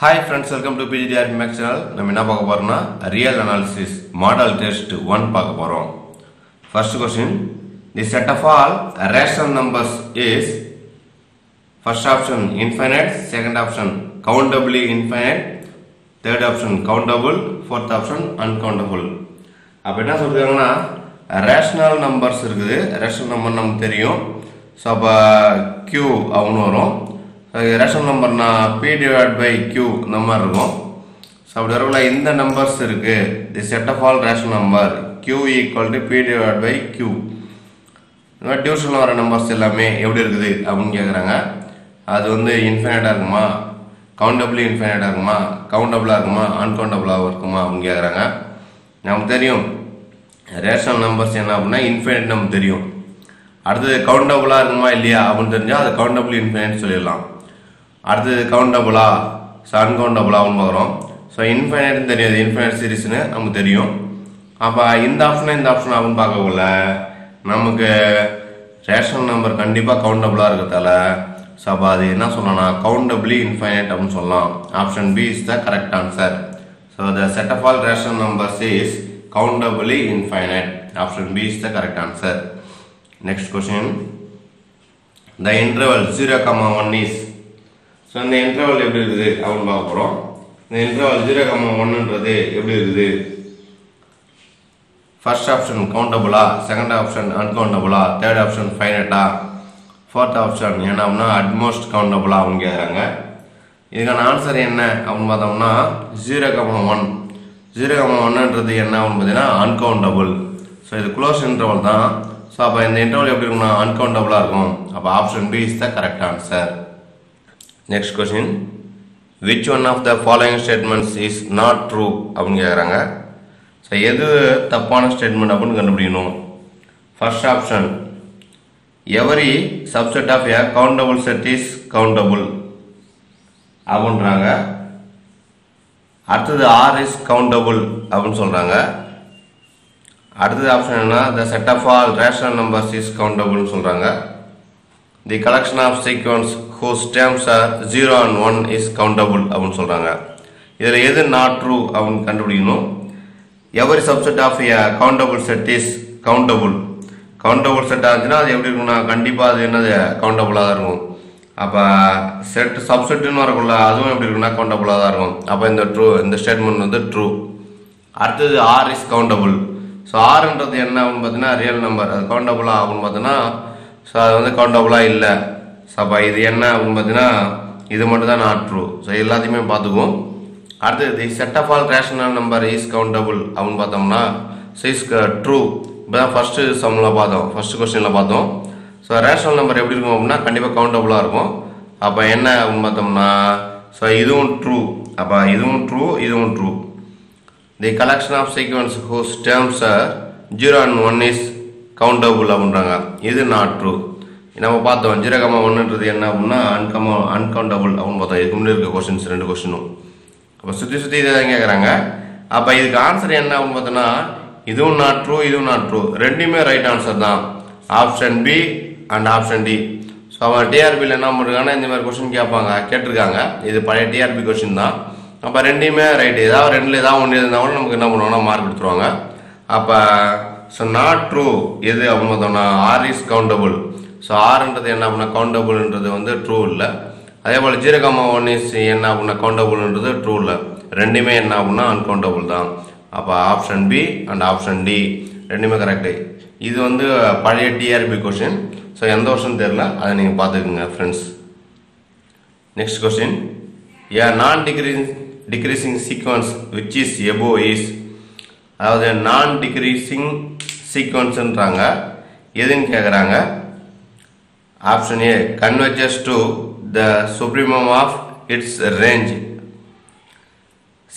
Hi friends welcome to P G T R Max channel நம்ம என்ன பார்க்க போறோம்னா real analysis model test one பார்க்க போகிறோம் first question the set of all rational numbers is first option infinite second option countably infinite third option countable fourth option uncountable அப்போ என்ன சொல்லியிருக்காங்கன்னா rational numbers இருக்குது. ரேஷனல் நம்பர் நமக்கு தெரியும். So அப்போ Q அவனு வரும். ரேஷன் நம்பர்னா பி டிவைட் பை கியூ இந்த மாதிரி இருக்கும். ஸோ அப்படி வரக்குள்ள இந்த நம்பர்ஸ் இருக்கு. The set of all rational number q equal to p divide by q இந்த மாதிரி டியூஷனில் வர நம்பர்ஸ் எல்லாமே எப்படி இருக்குது அப்படின்னு கேட்குறாங்க அது வந்து இன்ஃபினைட்டாக இருக்குமா? கவுண்டபிள் இன்ஃபினைட்டாக இருக்குமா? கவுண்டபுளாக இருக்குமா? அன்கவுண்டபிளாக இருக்குமா அப்படின்னு கேட்குறாங்க நமக்கு தெரியும். ரேஷனல் நம்பர்ஸ் என்ன அப்படின்னா இன்ஃபினைட் நமக்கு தெரியும். அடுத்தது கவுண்டபுளாக இருக்குமா இல்லையா அப்படின்னு தெரிஞ்சால் அது கவுண்டபிள் இன்ஃபினைட் சொல்லிடலாம். அடுத்தது கவுண்டபுளா ஸோ அன்கவுண்டபுளாகவும் பார்க்குறோம். ஸோ இன்ஃபைனைட்னு தெரியாது இன்ஃபைனைட் சீரிஸ்னு நமக்கு தெரியும். அப்போ இந்த ஆப்ஷனை இந்த ஆப்ஷன் அப்படின்னு பார்க்கக்குள்ள நமக்கு ரேஷனல் நம்பர் கண்டிப்பாக கவுண்டபுளாக இருக்கிறதால ஸோ அப்போ அது என்ன சொல்லலாம்னா கவுண்டபிளி இன்ஃபைனைட் அப்படின்னு சொல்லலாம். Option B is the correct answer so the set of all rational numbers is countably infinite option B is the correct answer next question the interval zero comma one is so இந்த interval எப்படி இருக்குது அப்படின்னு பார்க்க போகிறோம் இந்த interval zero comma ஒன்னுன்றது எப்படி இருக்குது? ஃபர்ஸ்ட் ஆப்ஷன் கவுண்டபுளா செகண்ட் ஆப்ஷன் அன்கவுண்டபுளா தேர்ட் ஆப்ஷன் ஃபைனட்டா ஃபோர்த் ஆப்ஷன் என்ன அப்படின்னா அட்மோஸ்ட் கவுண்டபுளா அப்படின்னு கேட்குறாங்க இதுக்கான ஆன்சர் என்ன அப்படின்னு பார்த்தோம்னா zero comma one zero comma ஒன்னுன்றது என்ன அப்படின்னு பார்த்தீங்கன்னா அன்கவுண்டபுள் ஸோ இது க்ளோஸ் இன்டர்வல் தான். ஸோ அப்போ இந்த இன்டர்வல் எப்படி இருக்கும்னா அன்கவுண்டபுளாக இருக்கும். அப்போ option B is the correct answer next question which one of the following statements is not true அப்படின்னு கேட்குறாங்க ஸோ எது தப்பான ஸ்டேட்மெண்ட் அப்படின்னு கண்டுபிடிக்கணும்? First option every subset of a countable set is countable அப்படின்றாங்க. அடுத்தது ஆர் இஸ் கவுண்டபுள் அப்படின்னு சொல்கிறாங்க அடுத்தது ஆப்ஷன் என்ன? The set of all rational numbers is கவுண்டபுள்னு சொல்கிறாங்க the collection of sequence whose terms are zero and one is countable அப்படின்னு சொல்கிறாங்க இதில் எது நாட் ட்ரூ அப்படின்னு கண்டுபிடிக்கணும். Every subset of a countable set is countable countable set ஆச்சுன்னா அது எப்படி இருக்கும்னா கண்டிப்பாக அது என்னது கவுண்டபுளாக தான் இருக்கும். அப்போ செட் சப்செட்டுன்னு வரக்குள்ள அதுவும் எப்படி இருக்குன்னா கவுண்டபுளாக தான் இருக்கும். அப்போ இந்த ட்ரூ இந்த ஸ்டேட்மெண்ட் வந்து ட்ரூ அடுத்தது ஆர் இஸ் கவுண்டபுள் ஸோ ஆறுன்றது என்ன அப்படின்னு பார்த்தீங்கன்னா ரியல் நம்பர் அது கவுண்டபுளா அப்படின்னு பார்த்தீங்கன்னா ஸோ அது வந்து கவுண்டபுளாக இல்லை. ஸோ அப்போ இது என்ன அப்படின்னு பார்த்தீங்கன்னா இது மட்டும் தான் நாட் ட்ரூ ஸோ எல்லாத்தையுமே பார்த்துக்குவோம். அடுத்தது the set of all rational number is countable அப்படின்னு பார்த்தோம்னா ஸோ இஸ் ட்ரூ இப்போ தான் ஃபஸ்ட்டு சம்மில் பார்த்தோம். ஃபஸ்ட்டு கொஸ்டினில் பார்த்தோம். ஸோ ரேஷனல் நம்பர் எப்படி இருக்கும் அப்படின்னா கண்டிப்பாக கவுண்டபுளாக இருக்கும். அப்போ என்ன அப்படின்னு பார்த்தோம்னா ஸோ இதுவும் ட்ரூ அப்போ இதுவும் ட்ரூ இதுவும் true the collection of sequence whose terms are zero and one is countable அப்படின்றாங்க இது நாட் ட்ரூ நம்ம பார்த்தோம் ஜீரகமா ஒன்றுன்றது என்ன அப்படின்னா அன்கம அன்கவுண்டபுள் அப்படின்னு பார்த்தோம். இதுக்கு முன்னாடி இருக்க கொஸ்டின்ஸ் ரெண்டு கொஸ்டினும் அப்போ சுற்றி சுற்றி இதை தான் கேட்குறாங்க அப்போ இதுக்கு ஆன்சர் என்ன அப்படின்னு பார்த்தோன்னா இதுவும் நாட் ட்ரூ இதுவும் நாட் ட்ரூ ரெண்டுமே ரைட் ஆன்சர் தான். Option B and option D so அவன் டிஆர்பியில் என்ன பண்ணுறாங்கன்னா இந்த மாதிரி கொஸ்டின் கேட்பாங்க கேட்டிருக்காங்க. இது பழைய டிஆர்பி கொஸ்டின் தான். அப்போ ரெண்டையுமே ரைட்டு ஏதாவது ரெண்டில் ஏதாவது ஒன்று இருந்தால் கூட நமக்கு என்ன பண்ணுவாங்கன்னா மார்க் கொடுத்துருவாங்க. அப்போ ஸோ நாட் ட்ரூ எது அப்படின்னு பார்த்தோம்னா ஆர் இஸ் கவுண்டபுள் ஸோ ஆர்ன்றது என்ன அப்படின்னா கவுண்டபுள்ன்றது வந்து ட்ரூ இல்லை. அதே போல் ஜீரகமா ஒன் இஸ் என்ன அப்படின்னா கவுண்டபுள்ன்றது ட்ரூ இல்லை. ரெண்டுமே என்ன அப்படின்னா அன்கவுண்டபுள் தான். அப்போ option B and option D ரெண்டுமே கரெக்டு இது வந்து பழைய டிஆர்பி கொஷின் ஸோ எந்த வருஷம் தெரில அதை நீங்கள் பார்த்துக்குங்க friends next question a non decrease decreasing sequence which is above is அதாவது நான் டிக்ரீசிங் சீக்வன்ஸ்ன்றாங்க. எதுன்னு கேட்குறாங்க option A converges to the supremum of its range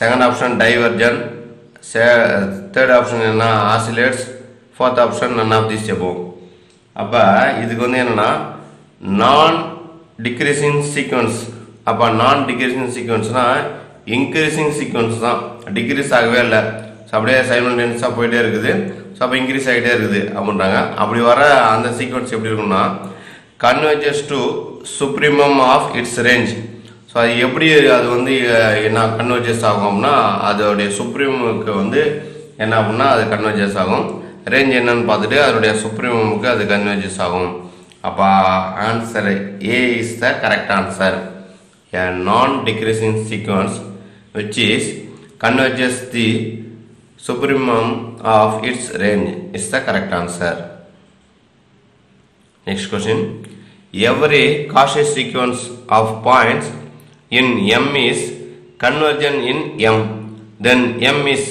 second option divergent third option என்ன oscillates fourth option none of this above அப்போ இதுக்கு வந்து என்னென்னா non decreasing sequence அப்போ நான் டிக்ரீசிங் சீக்வன்ஸ்னால் இன்க்ரீசிங் சீக்வன்ஸ் தான். டிக்ரீஸ் ஆகவே இல்லை. ஸோ அப்படியே சைமல்டேனியஸாக போயிட்டே இருக்குது. ஸோ அப்போ இன்க்ரீஸ் ஆகிட்டே இருக்குது அப்படின்றாங்க. அப்படி வர அந்த சீக்வன்ஸ் எப்படி இருக்கும்னா converges to supremum of its range so அது எப்படி அது வந்து என்ன கன்வர்ஜஸ் ஆகும் அப்படின்னா அதோடைய சுப்ரீமுக்கு வந்து என்ன அப்படின்னா அது கன்வர்ஜஸ் ஆகும். ரேஞ்ச் என்னன்னு பார்த்துட்டு அதோடைய சுப்ரீமுக்கு அது கன்வர்ஜஸ் ஆகும். அப்போ answer A is the correct answer a non-decreasing sequence which is converges the supremum of its range is the correct answer. Next question. Every cautious sequence of points in M is convergent in M. Then M is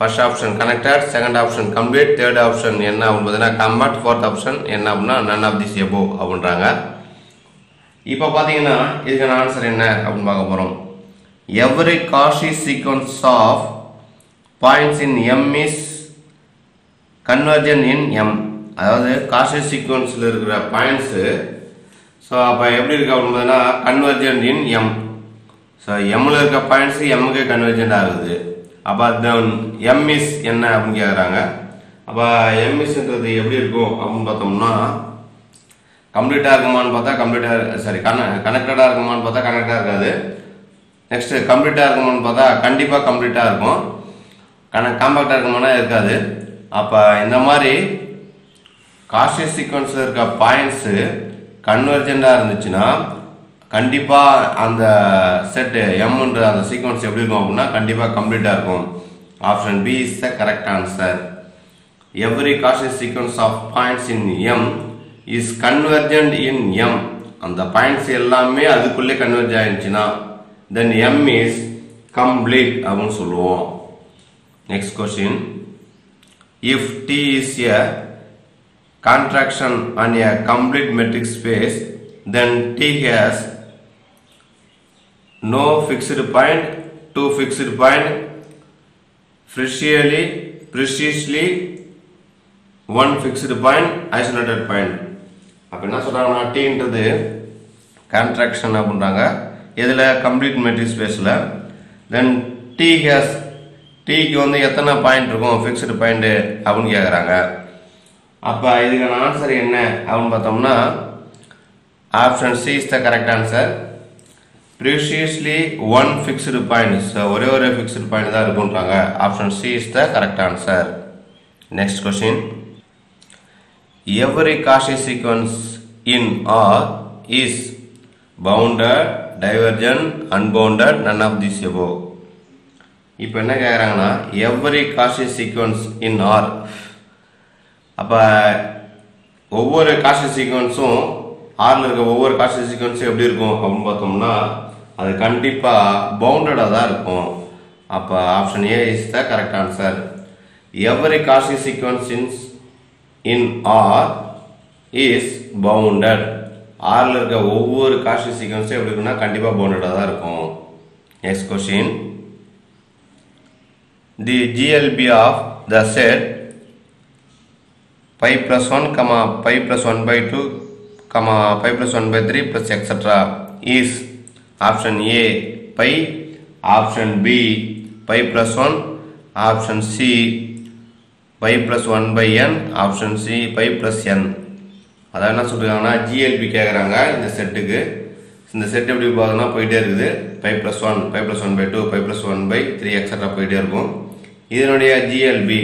first option connected, second option complete, third option என்ன அப்படின்னு பார்த்தீங்கன்னா compote fourth option என்ன அப்படின்னா none of this above அப்படின்றாங்க இப்போ பார்த்தீங்கன்னா இதுக்கான answer என்ன அப்படின்னு பார்க்க போகிறோம் every Cauchy sequence of points in M is convergent in M அதாவது காஷி சீக்வன்ஸில் இருக்கிற பாயிண்ட்ஸு ஸோ அப்போ எப்படி இருக்கு அப்படின்னா கன்வர்ஜன் இன் எம் ஸோ எம்மில் இருக்க பாயிண்ட்ஸ் எம்முக்கு கன்வர்ஜென்ட் ஆகுது அப்போ தென் எம் இஸ் என்ன அப்படின்னு கேட்குறாங்க அப்போ எம் இஸ்ன்றது எப்படி இருக்கும் அப்படின்னு பார்த்தோம்னா கம்ப்ளீட்டாக இருக்குமான்னு பார்த்தா கம்ப்ளீட்டாக சாரி கன கனெக்டடாக இருக்குமான்னு பார்த்தா கனெக்டாக இருக்காது. நெக்ஸ்ட்டு கம்ப்ளீட்டாக இருக்குமான்னு பார்த்தா கண்டிப்பாக கம்ப்ளீட்டாக இருக்கும். ஆனால் காம்பாக்டாக இருக்குமானா இருக்காது. அப்போ இந்த மாதிரி காஷியஸ் சீக்வன்ஸில் இருக்க பாயிண்ட்ஸு கன்வர்ஜெண்டாக இருந்துச்சுன்னா கண்டிப்பாக அந்த செட்டு எம்ன்ற அந்த சீக்வன்ஸ் எப்படி இருக்கும் அப்படின்னா கண்டிப்பாக கம்ப்ளீட்டாக இருக்கும். Option B is the correct answer every Cauchy's sequence of points in M is convergent in M அந்த பாயிண்ட்ஸ் எல்லாமே அதுக்குள்ளே கன்வெர்ஜ் ஆயிடுச்சுன்னா தென் எம் இஸ் கம்ப்ளீட் அப்படின்னு சொல்லுவோம். Next question. If T is a contraction on a complete metric space then t has no fixed point two fixed point precisely precisely one fixed point isolated point அப்போ என்ன சொல்கிறாங்கன்னா டீன்றது contraction அப்படின்றாங்க இதில் complete matric ஸ்பேஸில் தென் D has டீக்கு வந்து எத்தனை point இருக்கும்? ஃபிக்ஸ்டு பாயிண்ட் அப்படின்னு கேட்குறாங்க அப்போ இதுக்கான ஆன்சர் என்ன அப்படின்னு பார்த்தோம்னா option C is the correct answer precisely one fixed point so ஒரே ஒரு ஃபிக்ஸ்டு பாயிண்ட் தான் இருக்குன்றாங்க option C is the correct answer next question every Cauchy sequence in R is bounded divergent unbounded none of this above இப்போ என்ன கேட்குறாங்கன்னா every Cauchy sequence in R அப்போ ஒவ்வொரு cost சீக்வன்ஸும் ஆறில் இருக்க ஒவ்வொரு காஸ்ட் சீக்வன்ஸும் எப்படி இருக்கும்? அப்படின்னு பார்த்தோம்னா அது கண்டிப்பாக பவுண்டடாக தான் இருக்கும். அப்போ option A is the correct answer every cost sequence இன்ஸ் இன் ஆர் இஸ் பவுண்டட் ஆறில் இருக்க ஒவ்வொரு காஸ்ட் சீக்வன்ஸும் எப்படி இருக்குன்னா கண்டிப்பாக பவுண்டடாக தான் இருக்கும். Next question the GLB of the set pi plus 1 comma pi plus 1 by 2 comma pi plus 1 by 3 plus etc is option A pi option B pi plus 1 option C pi plus 1 by n option C pi plus n. அதான் என்ன சொல்றாங்கன்னா GLP கேட்குறாங்க இந்த செட்டுக்கு இந்த set எப்படி பார்த்தோம்னா போயிட்டே இருக்குது. By plus one five plus one by two five plus one by three extra போயிட்டே இருக்கும். இதனுடைய GLB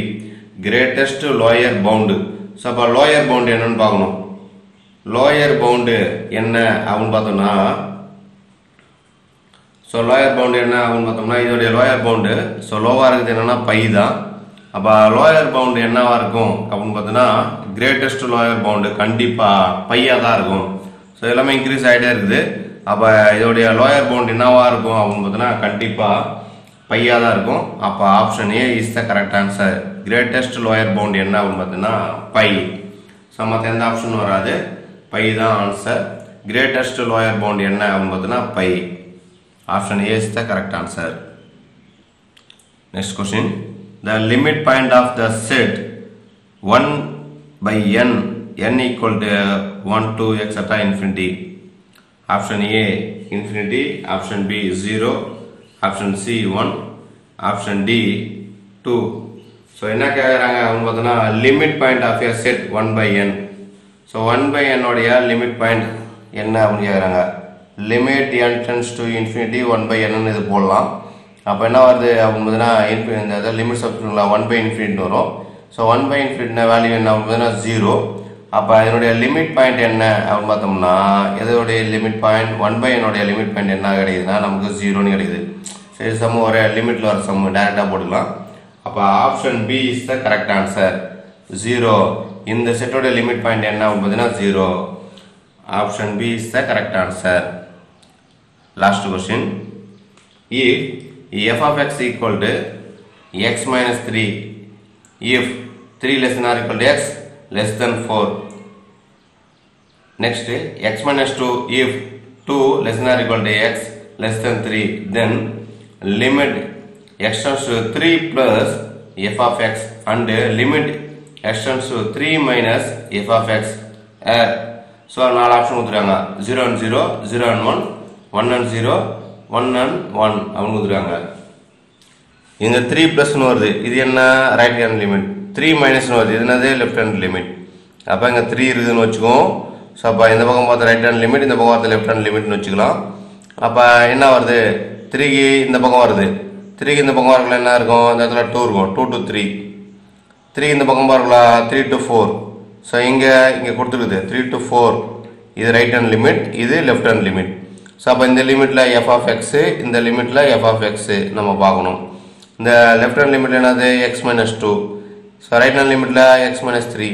greatest lower bound so அப்போ லோயர் பவுண்டு என்னன்னு பார்க்கணும். லோயர் பவுண்டு என்ன அப்படின்னு பார்த்தோம்னா ஸோ லோயர் பவுண்டு என்ன அப்படின்னு பார்த்தோம்னா இதோடைய லோயர் பவுண்டு ஸோ லோவாக இருக்குது என்னென்னா பை தான். அப்போ லோயர் பவுண்டு என்னவாக இருக்கும் அப்படின்னு பார்த்தோன்னா கிரேட்டஸ்ட் லோயர் பவுண்டு கண்டிப்பாக பையாக தான் இருக்கும். ஸோ எல்லாமே இன்க்ரீஸ் ஆகிட்டே இருக்குது. அப்போ இதோடைய லோயர் பவுண்ட் என்னவாக இருக்கும் அப்படின்னு பார்த்தோன்னா கண்டிப்பாக பையாக தான் இருக்கும். அப்போ option A is the correct answer greatest lower bound என்ன ஆகும் பார்த்தீங்கன்னா பை. ஸோ மற்ற எந்த ஆப்ஷனும் வராது. பை தான் ஆன்சர் கிரேட்டஸ்ட் லோயர் பவுண்ட் என்ன ஆகும் பார்த்தீங்கன்னா by. Option A is the correct answer next question the limit point of the set one by n n equal to one two extra infinity option A infinity option B zero option C one option D two so என்ன கேட்குறாங்க அப்படின்னு பார்த்தோன்னா limit point of your set one by n so one by என்னுடைய limit point என்ன அப்படின்னு கேட்குறாங்க limit n tends tends to infinity one by என்னன்னு இது போடலாம். அப்போ என்ன வருது? அப்படின்னு பார்த்தீங்கன்னா இன்ஃபி இந்த இதை ஒன் பை இன்ஃபினிட் வரும். ஸோ ஒன் பை இன்ஃபினிட்னா வேல்யூ என்ன? அப்படின்னு பார்த்தீங்கன்னா ஜீரோ அப்போ இதனுடைய லிமிட் பாயிண்ட் என்ன? அப்படின்னு பார்த்தோம்னா இதனுடைய லிமிட் பாயிண்ட் ஒன் பை என்னுடைய லிமிட் பாயிண்ட் என்ன கிடைக்குதுன்னா நமக்கு ஜீரோன்னு கிடைக்குது. சரி சம் ஒரு லிமிட்டில் வர சம் டேரெக்டாக போட்டுக்கலாம். அப்போ option B is the correct answer zero இந்த செட்டோட லிமிட் பாயிண்ட் என்ன? அப்படின்னு பார்த்தீங்கன்னா zero option B is the correct answer last question if f of x equal to x minus 3 if 3 less than or equal to x less than 4 next x minus 2 if 2 less than or equal to x less than 3 then limit x tends to 3 plus f of x and limit x tends to 3 minus f of x. Uh, so நாலு option கொடுத்துருக்காங்க. Zero and zero zero and one one and zero one and one அவங்க கொடுத்துருக்காங்க. இங்கே three ப்ளஸ்னு வருது. இது என்ன? Right hand limit three மைனஸ்னு வருது. இது என்னது? லெஃப்ட் ஹேண்ட் லிமிட் அப்போ இங்கே த்ரீ இருக்குதுன்னு வச்சுக்கோம் ஸோ அப்போ இந்த பக்கம் பார்த்து ரைட் ஹேண்ட் லிமிட் இந்த பக்கம் பார்த்து லெஃப்ட் ஹேண்ட் லிமிட்னு வச்சுக்கலாம். அப்போ என்ன வருது? த்ரீக்கு இந்த பக்கம் வருது. த்ரீக்கு இந்த பக்கம் வரக்குள்ள என்ன இருக்கும்? இந்த இடத்துல டூ இருக்கும். டூ டு த்ரீ த்ரீ இந்த பக்கம் பாருங்களா த்ரீ டு ஃபோர் ஸோ இங்கே இங்கே கொடுத்துருக்குது. த்ரீ டு ஃபோர் இது ரைட் ஹேண்ட் லிமிட் இது லெஃப்ட் ஹேண்ட் லிமிட் ஸோ அப்போ இந்த லிமிட்டில் எஃப் ஆஃப் எக்ஸு இந்த லிமிட்டில் எஃப் ஆஃப் எக்ஸு நம்ம பார்க்கணும். இந்த லெஃப்ட் ஹேண்ட் லிமிட் என்னது? X minus two so right hand லிமிட்டில் x minus three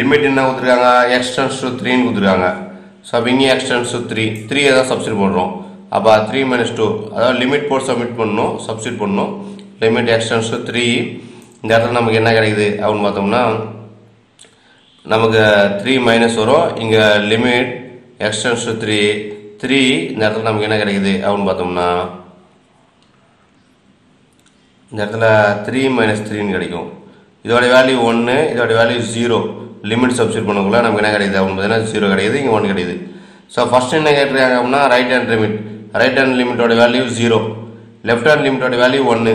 limit என்ன கொடுத்துருக்காங்க? எக்ஸ்டென்ஸ் டூ த்ரீன்னு கொடுத்துருக்காங்க. ஸோ அப்போ இங்கே x tends to three three தான் சப்ஸ்டியூட் பண்ணுறோம். அப்போ த்ரீ மைனஸ் டூ அதாவது லிமிட் போட்டு சப்மிட் பண்ணணும் சப்ஸ்டிட் பண்ணணும். Limit x tends to three இந்த இடத்துல நமக்கு என்ன கிடைக்குது அப்படின்னு பார்த்தோம்னா நமக்கு த்ரீ மைனஸ் வரும். இங்கே limit x tends to three three இந்த இடத்துல நமக்கு என்ன கிடைக்குது அப்படின்னு பார்த்தோம்னா இந்த இடத்துல த்ரீ மைனஸ் த்ரீன்னு கிடைக்கும். இதோட வேல்யூ ஒன்று இதோட வேல்யூ ஜீரோ லிமிட் சப்ஸ்டியூட் பண்ணக்குள்ள நமக்கு என்ன கிடைக்குது அப்படின்னு பார்த்தீங்கன்னா ஜீரோ கிடைக்குது இங்கே ஒன்று கிடைக்குது. ஸோ ஃபஸ்ட் என்ன கேட்டிருக்காங்க அப்படின்னா right hand limit right hand லிமிட்டோட value zero left hand லிமிட்டோட வேல்யூ ஒன்று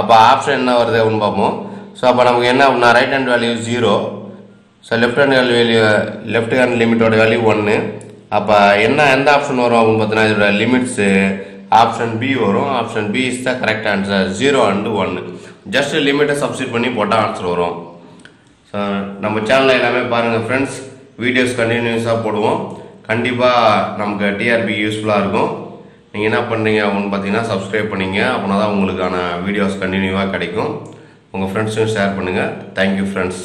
அப்போ ஆப்ஷன் என்ன வருது அப்படின்னு பார்ப்போம். ஸோ அப்போ நமக்கு என்ன அப்படின்னா right hand value zero so left hand value left hand லிமிட்டோட value ஒன்று அப்போ என்ன எந்த ஆப்ஷன் வரும் அப்படின்னு பார்த்தீங்கன்னா இதோட லிமிட்ஸு ஆப்ஷன் பி வரும். Option B is the correct answer zero and ஒன்று ஜஸ்ட் லிமிட்டை சப்ஸ்டியூட் பண்ணி போட்டால் ஆன்சர் வரும். ஸோ நம்ம சேனலில் எல்லாமே பாருங்கள் ஃப்ரெண்ட்ஸ் வீடியோஸ் கண்டினியூஸாக போடுவோம். கண்டிப்பாக நமக்கு டிஆர்பி யூஸ்ஃபுல்லாக இருக்கும். நீங்கள் என்ன பண்ணுறீங்க அப்படின்னு பார்த்தீங்கன்னா சப்ஸ்கிரைப் பண்ணிங்க. அப்படின்னா தான் உங்களுக்கான வீடியோஸ் கண்டினியூவாக கிடைக்கும். உங்கள் ஃப்ரெண்ட்ஸும் ஷேர் பண்ணுங்கள் தேங்க்யூ ஃப்ரெண்ட்ஸ்